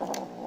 Oh.